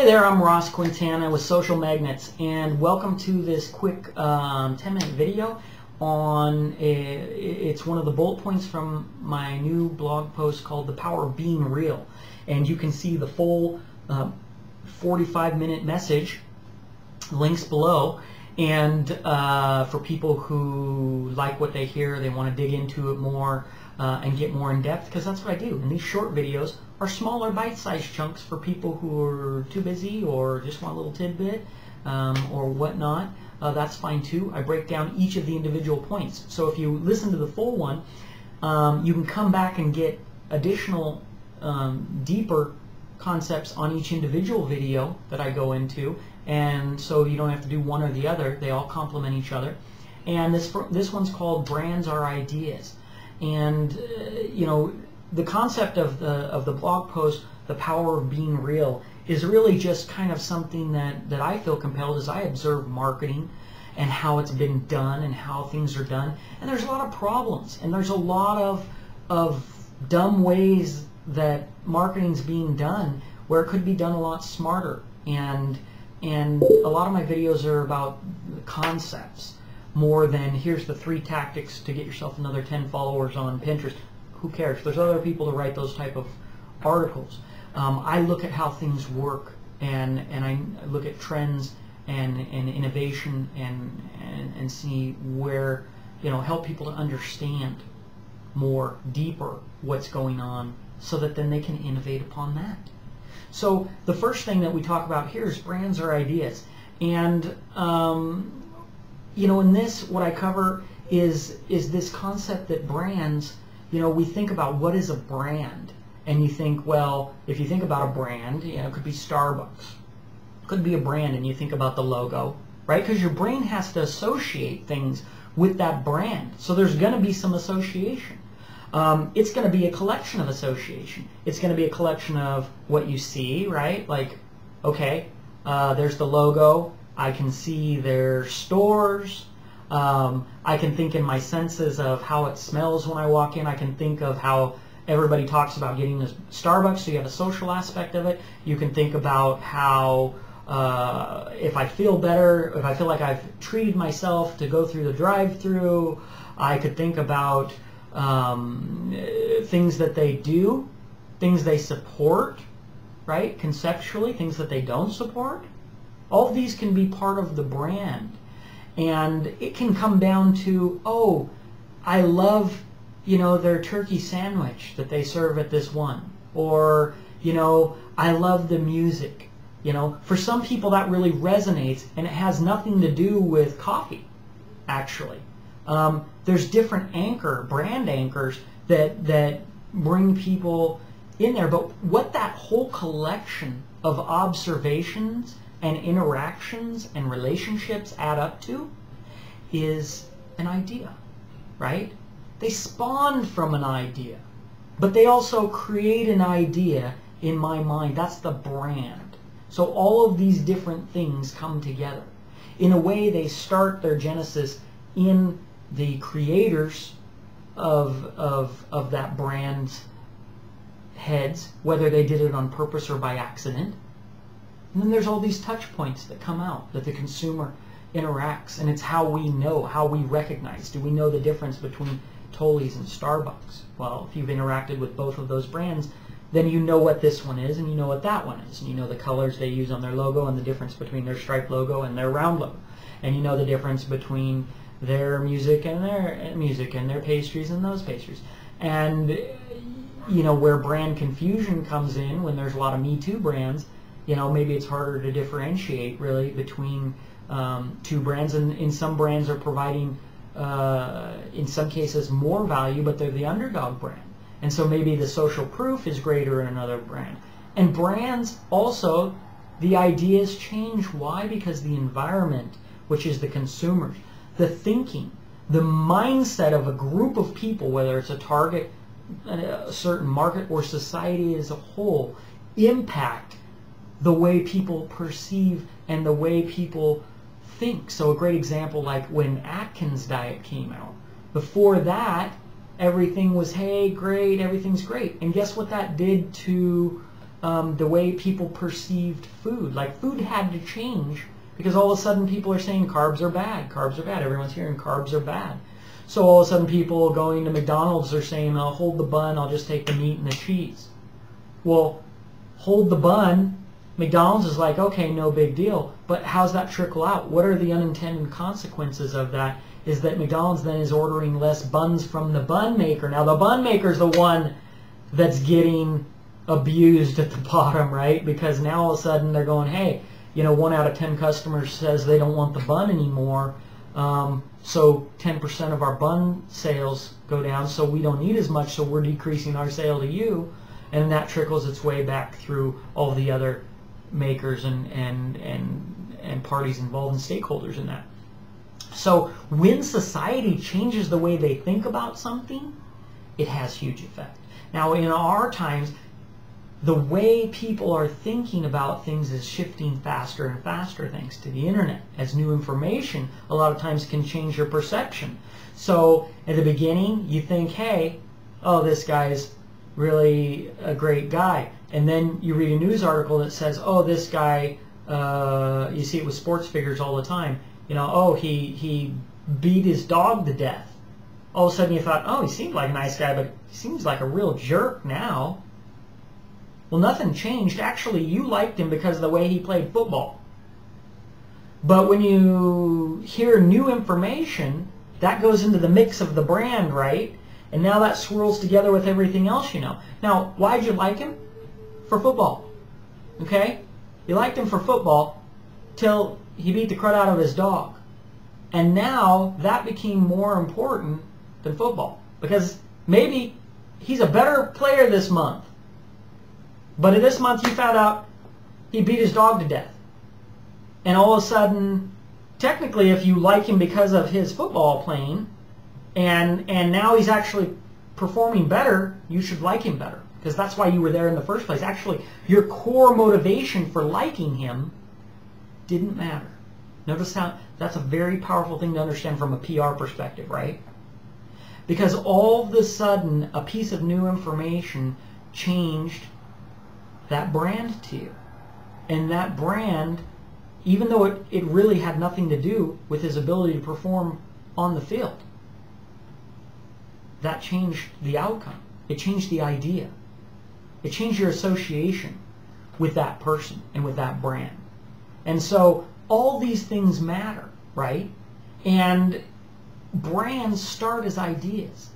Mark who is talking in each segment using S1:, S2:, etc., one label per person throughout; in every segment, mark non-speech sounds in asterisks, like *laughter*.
S1: Hey there, I'm Ross Quintana with Social Magnets, and welcome to this quick um, 10-minute video on a, it's one of the bullet points from my new blog post called The Power of Being Real. And you can see the full 45-minute um, message, links below. And uh, for people who like what they hear, they want to dig into it more, uh, and get more in depth because that's what I do. And these short videos are smaller bite-sized chunks for people who are too busy or just want a little tidbit um, or whatnot. Uh, that's fine too. I break down each of the individual points. So if you listen to the full one, um, you can come back and get additional um, deeper concepts on each individual video that I go into and so you don't have to do one or the other they all complement each other and this this one's called brands are ideas and uh, you know, the concept of the of the blog post, the power of being real, is really just kind of something that that I feel compelled as I observe marketing and how it's been done and how things are done. And there's a lot of problems and there's a lot of of dumb ways that marketing's being done where it could be done a lot smarter and and a lot of my videos are about concepts more than here's the three tactics to get yourself another 10 followers on Pinterest. Who cares? There's other people to write those type of articles. Um, I look at how things work and, and I look at trends and, and innovation and, and, and see where, you know, help people to understand more deeper what's going on so that then they can innovate upon that. So the first thing that we talk about here is brands or ideas. And um, you know, in this, what I cover is is this concept that brands, you know, we think about what is a brand, and you think, well, if you think about a brand, you know, it could be Starbucks, could be a brand, and you think about the logo, right? Because your brain has to associate things with that brand, so there's going to be some association. Um, it's going to be a collection of association. It's going to be a collection of what you see, right? Like, okay, uh, there's the logo. I can see their stores. Um, I can think in my senses of how it smells when I walk in. I can think of how everybody talks about getting to Starbucks, so you have a social aspect of it. You can think about how uh, if I feel better, if I feel like I've treated myself to go through the drive-through, I could think about um, things that they do, things they support, right? Conceptually, things that they don't support. All of these can be part of the brand. And it can come down to, oh, I love, you know, their turkey sandwich that they serve at this one. Or, you know, I love the music. You know, for some people that really resonates and it has nothing to do with coffee, actually. Um, there's different anchor, brand anchors that, that bring people in there. But what that whole collection of observations and interactions and relationships add up to is an idea, right? They spawn from an idea, but they also create an idea in my mind. That's the brand. So all of these different things come together. In a way, they start their genesis in the creators of, of, of that brand's heads, whether they did it on purpose or by accident. And then there's all these touch points that come out that the consumer interacts, and it's how we know, how we recognize. Do we know the difference between Tully's and Starbucks? Well, if you've interacted with both of those brands, then you know what this one is and you know what that one is. And you know the colors they use on their logo and the difference between their stripe logo and their round logo. And you know the difference between their music and their music and their pastries and those pastries. And you know where brand confusion comes in when there's a lot of Me Too brands you know, maybe it's harder to differentiate really between um, two brands. And in some brands are providing, uh, in some cases, more value, but they're the underdog brand. And so maybe the social proof is greater in another brand. And brands also, the ideas change. Why? Because the environment, which is the consumers, the thinking, the mindset of a group of people, whether it's a target, a certain market, or society as a whole, impact the way people perceive and the way people think. So a great example like when Atkins diet came out. Before that, everything was, hey, great, everything's great. And guess what that did to um, the way people perceived food. Like food had to change because all of a sudden people are saying carbs are bad, carbs are bad. Everyone's hearing carbs are bad. So all of a sudden people going to McDonald's are saying, I'll hold the bun, I'll just take the meat and the cheese. Well, hold the bun, McDonald's is like, okay, no big deal. But how's that trickle out? What are the unintended consequences of that? Is that McDonald's then is ordering less buns from the bun maker. Now the bun maker is the one that's getting abused at the *laughs* bottom, right? Because now all of a sudden they're going, hey, you know, one out of 10 customers says they don't want the bun anymore. Um, so 10% of our bun sales go down, so we don't need as much, so we're decreasing our sale to you. And that trickles its way back through all the other makers and, and, and, and parties involved and stakeholders in that. So when society changes the way they think about something, it has huge effect. Now in our times, the way people are thinking about things is shifting faster and faster thanks to the internet. As new information a lot of times can change your perception. So at the beginning, you think, hey, oh, this guy's really a great guy. And then you read a news article that says, oh, this guy, uh, you see it with sports figures all the time, you know, oh, he, he beat his dog to death. All of a sudden you thought, oh, he seemed like a nice guy, but he seems like a real jerk now. Well, nothing changed. Actually, you liked him because of the way he played football. But when you hear new information, that goes into the mix of the brand, right? And now that swirls together with everything else you know. Now, why'd you like him? For football. Okay? You liked him for football till he beat the crud out of his dog. And now that became more important than football. Because maybe he's a better player this month but in this month you found out he beat his dog to death. And all of a sudden, technically if you like him because of his football playing, and, and now he's actually performing better, you should like him better. Because that's why you were there in the first place. Actually, your core motivation for liking him didn't matter. Notice how that's a very powerful thing to understand from a PR perspective, right? Because all of a sudden, a piece of new information changed that brand to you. And that brand, even though it, it really had nothing to do with his ability to perform on the field, that changed the outcome. It changed the idea. It changed your association with that person and with that brand. And so all these things matter, right? And brands start as ideas.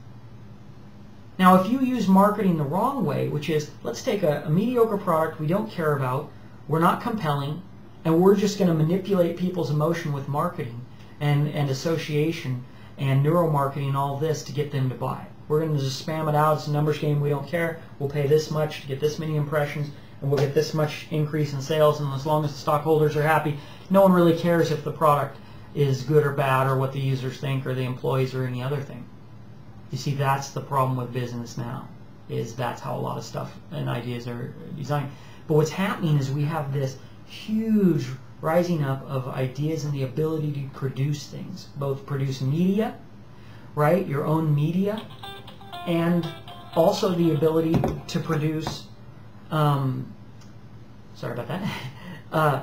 S1: Now, if you use marketing the wrong way, which is let's take a, a mediocre product we don't care about, we're not compelling, and we're just going to manipulate people's emotion with marketing and, and association and neuromarketing and all this to get them to buy. it. We're going to just spam it out. It's a numbers game. We don't care. We'll pay this much to get this many impressions, and we'll get this much increase in sales. And as long as the stockholders are happy, no one really cares if the product is good or bad or what the users think or the employees or any other thing. You see, that's the problem with business now, is that's how a lot of stuff and ideas are designed. But what's happening is we have this huge rising up of ideas and the ability to produce things, both produce media, right, your own media, and also the ability to produce, um, sorry about that, *laughs* uh,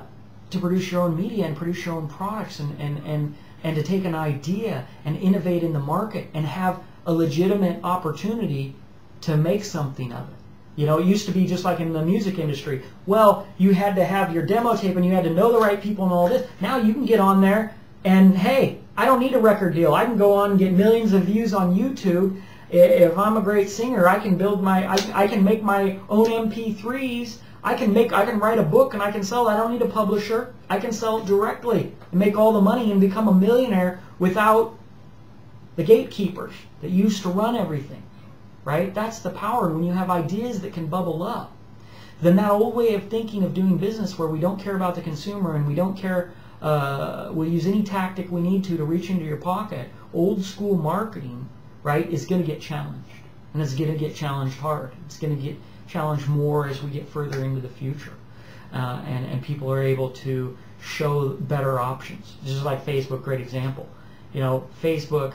S1: to produce your own media and produce your own products and, and, and, and to take an idea and innovate in the market and have a legitimate opportunity to make something of it. You know, it used to be just like in the music industry. Well, you had to have your demo tape and you had to know the right people and all this. Now you can get on there and, hey, I don't need a record deal. I can go on and get millions of views on YouTube. If I'm a great singer, I can build my, I, I can make my own MP3s. I can make, I can write a book and I can sell. I don't need a publisher. I can sell it directly and make all the money and become a millionaire without the gatekeepers that used to run everything, right? That's the power when you have ideas that can bubble up. Then that old way of thinking of doing business where we don't care about the consumer and we don't care, uh, we'll use any tactic we need to to reach into your pocket, old school marketing, right, is going to get challenged. And it's going to get challenged hard. It's going to get challenged more as we get further into the future. Uh, and, and people are able to show better options. Just like Facebook, great example. You know, Facebook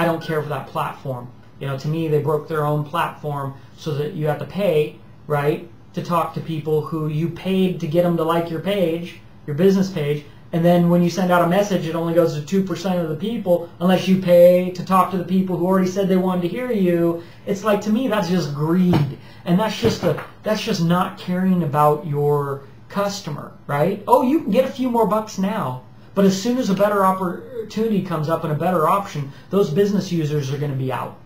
S1: I don't care for that platform. You know, to me, they broke their own platform so that you have to pay, right, to talk to people who you paid to get them to like your page, your business page, and then when you send out a message, it only goes to 2% of the people unless you pay to talk to the people who already said they wanted to hear you. It's like, to me, that's just greed. And that's just, a, that's just not caring about your customer, right? Oh, you can get a few more bucks now. But as soon as a better opportunity comes up and a better option, those business users are going to be out.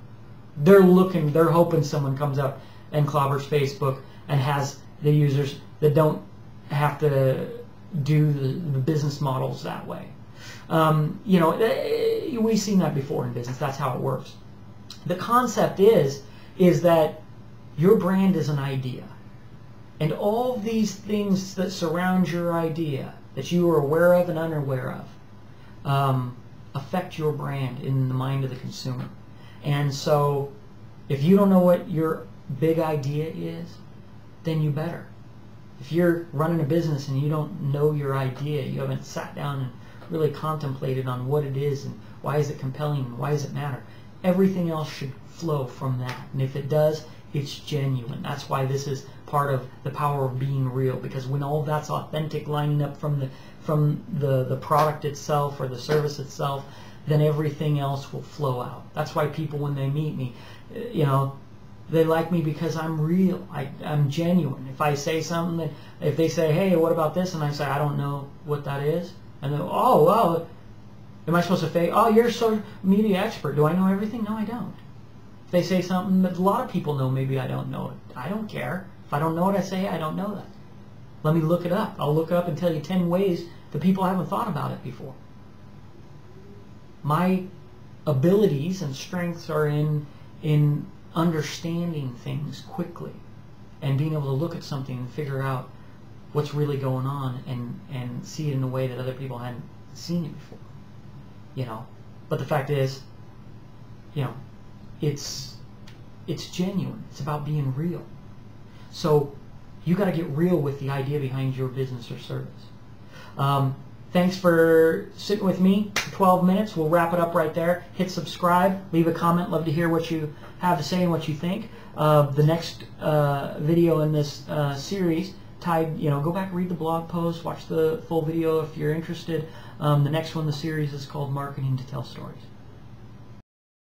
S1: They're looking, they're hoping someone comes up and clobbers Facebook and has the users that don't have to do the, the business models that way. Um, you know, eh, we've seen that before in business. That's how it works. The concept is is that your brand is an idea, and all these things that surround your idea that you are aware of and unaware of um, affect your brand in the mind of the consumer. And so, if you don't know what your big idea is, then you better. If you're running a business and you don't know your idea, you haven't sat down and really contemplated on what it is and why is it compelling and why does it matter, everything else should flow from that. And if it does, it's genuine. That's why this is part of the power of being real because when all that's authentic lining up from the from the the product itself or the service itself then everything else will flow out that's why people when they meet me you know they like me because I'm real. I, I'm genuine. If I say something, that, if they say, hey, what about this? And I say, I don't know what that is. And they go, oh, well, am I supposed to say, oh, you're a social media expert. Do I know everything? No, I don't. They say something that a lot of people know, maybe I don't know it. I don't care. If I don't know it, I say, I don't know that. Let me look it up. I'll look up and tell you 10 ways that people haven't thought about it before. My abilities and strengths are in in understanding things quickly and being able to look at something and figure out what's really going on and, and see it in a way that other people hadn't seen it before. You know, but the fact is, you know, it's it's genuine. It's about being real. So you got to get real with the idea behind your business or service. Um, Thanks for sitting with me for 12 minutes. We'll wrap it up right there. Hit subscribe. Leave a comment. Love to hear what you have to say and what you think. of the next uh, video in this uh, series, tied, you know, go back, read the blog post, watch the full video if you're interested. Um, the next one, in the series is called Marketing to Tell Stories.